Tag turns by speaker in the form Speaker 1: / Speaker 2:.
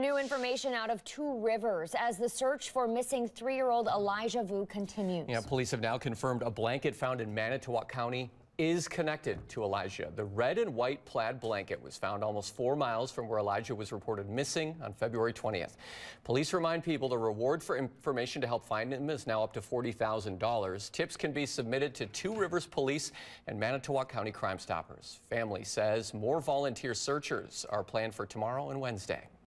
Speaker 1: New information out of Two Rivers as the search for missing three-year-old Elijah Vue continues.
Speaker 2: Yeah, police have now confirmed a blanket found in Manitowoc County is connected to Elijah. The red and white plaid blanket was found almost four miles from where Elijah was reported missing on February 20th. Police remind people the reward for information to help find him is now up to $40,000. Tips can be submitted to Two Rivers Police and Manitowoc County Crime Stoppers. Family says more volunteer searchers are planned for tomorrow and Wednesday.